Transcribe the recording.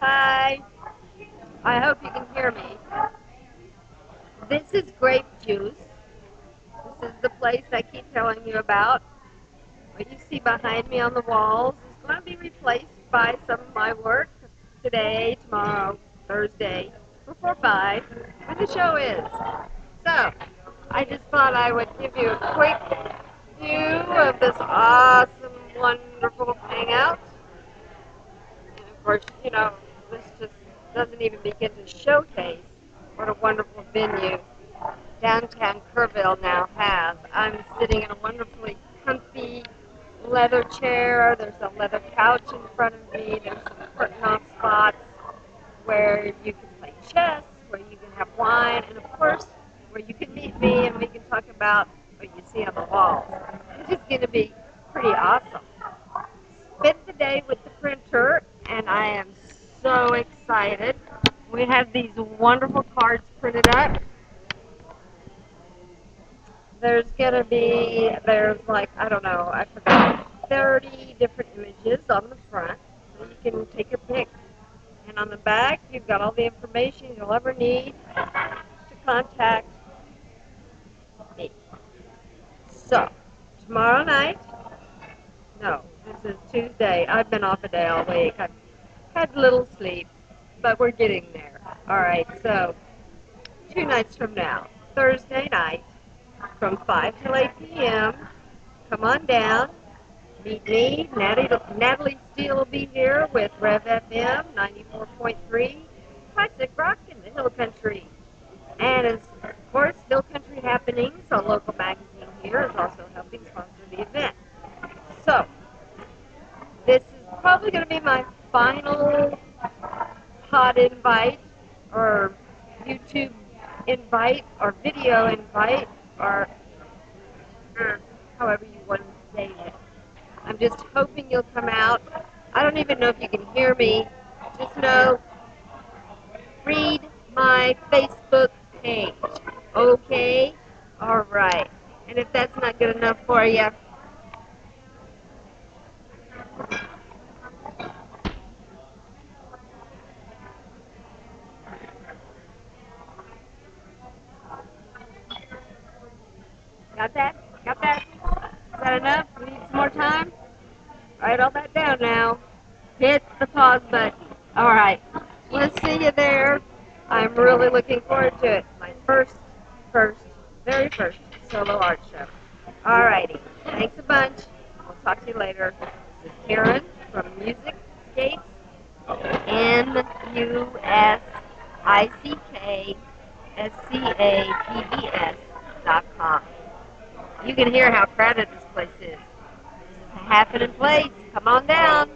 Hi. I hope you can hear me. This is grape juice. This is the place I keep telling you about. What you see behind me on the walls is going to be replaced by some of my work today, tomorrow, Thursday, before 5, when the show is. So, I just thought I would give you a quick view of this awesome, wonderful hangout. And of course, you know, this just doesn't even begin to showcase what a wonderful venue downtown Kerrville now has. I'm sitting in a wonderfully comfy leather chair. There's a leather couch in front of me. There's some curtain off spots where you can play chess, where you can have wine, and of course, where you can meet me and we can talk about what you see on the walls. It's just going to be pretty awesome. Spent the day with the printer, and I am so excited. We have these wonderful cards printed up. There's going to be, there's like, I don't know, I forgot, 30 different images on the front. So you can take your pick. And on the back, you've got all the information you'll ever need to contact me. So, tomorrow night, no, this is Tuesday. I've been off a day all week. I've had little sleep, but we're getting there. All right, so two nights from now, Thursday night, from 5 till 8 p.m., come on down. Meet me. Natalie, Natalie Steele will be here with Rev FM 94.3, classic rock in the Hill Country. And as, of course, Hill Country Happenings, a local magazine here, is also helping sponsor the event. So, this is probably going to be my final hot invite or YouTube invite or video invite or uh, however you want to say it. I'm just hoping you'll come out. I don't even know if you can hear me. Just know, read my Facebook page. Okay? All right. And if that's not good enough for you, got that? Got that? Is that enough? We need some more time? Write all that down now. Hit the pause button. All right. We'll see you there. I'm really looking forward to it. My first, first, very first solo art show. All righty. Thanks a bunch. We'll talk to you later. This is Karen from Music Skates. M U S I C K S C A P E S dot com. You can hear how crowded this place is. Is a happening place. Come on down.